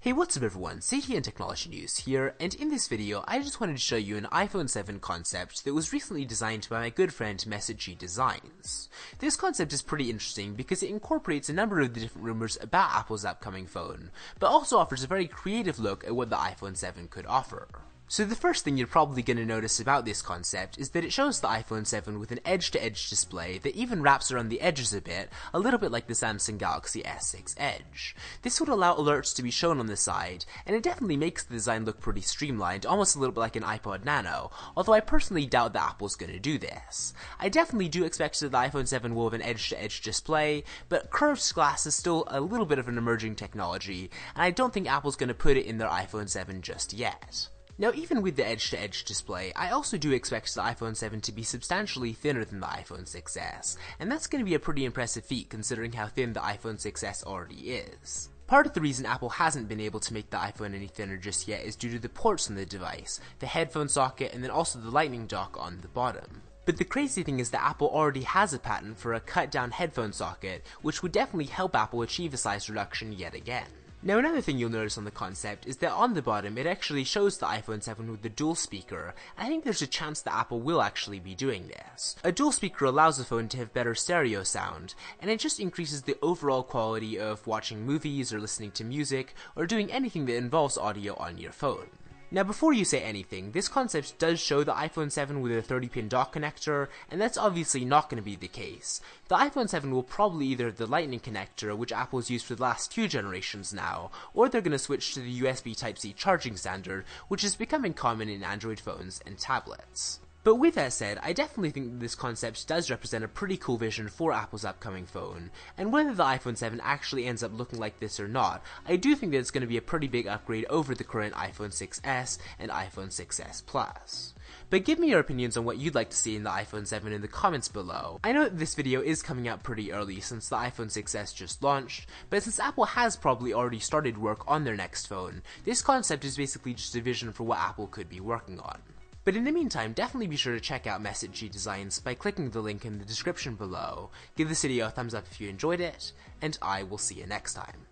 Hey what's up everyone, CTN Technology News here, and in this video I just wanted to show you an iPhone 7 concept that was recently designed by my good friend Messagey Designs. This concept is pretty interesting because it incorporates a number of the different rumors about Apple's upcoming phone, but also offers a very creative look at what the iPhone 7 could offer. So the first thing you're probably going to notice about this concept is that it shows the iPhone 7 with an edge-to-edge -edge display that even wraps around the edges a bit, a little bit like the Samsung Galaxy S6 Edge. This would allow alerts to be shown on the side, and it definitely makes the design look pretty streamlined, almost a little bit like an iPod Nano, although I personally doubt that Apple's going to do this. I definitely do expect that the iPhone 7 will have an edge-to-edge -edge display, but curved glass is still a little bit of an emerging technology, and I don't think Apple's going to put it in their iPhone 7 just yet. Now even with the edge-to-edge -edge display, I also do expect the iPhone 7 to be substantially thinner than the iPhone 6s, and that's going to be a pretty impressive feat considering how thin the iPhone 6s already is. Part of the reason Apple hasn't been able to make the iPhone any thinner just yet is due to the ports on the device, the headphone socket, and then also the lightning dock on the bottom. But the crazy thing is that Apple already has a patent for a cut down headphone socket, which would definitely help Apple achieve a size reduction yet again. Now another thing you'll notice on the concept is that on the bottom it actually shows the iPhone 7 with the dual speaker. I think there's a chance that Apple will actually be doing this. A dual speaker allows the phone to have better stereo sound, and it just increases the overall quality of watching movies or listening to music or doing anything that involves audio on your phone. Now before you say anything, this concept does show the iPhone 7 with a 30 pin dock connector, and that's obviously not going to be the case. The iPhone 7 will probably either have the lightning connector, which Apple's used for the last few generations now, or they're going to switch to the USB Type-C charging standard, which is becoming common in Android phones and tablets. But with that said, I definitely think this concept does represent a pretty cool vision for Apple's upcoming phone, and whether the iPhone 7 actually ends up looking like this or not, I do think that it's going to be a pretty big upgrade over the current iPhone 6s and iPhone 6s Plus. But give me your opinions on what you'd like to see in the iPhone 7 in the comments below. I know that this video is coming out pretty early since the iPhone 6s just launched, but since Apple has probably already started work on their next phone, this concept is basically just a vision for what Apple could be working on. But in the meantime, definitely be sure to check out Messagey Designs by clicking the link in the description below. Give this video a thumbs up if you enjoyed it, and I will see you next time.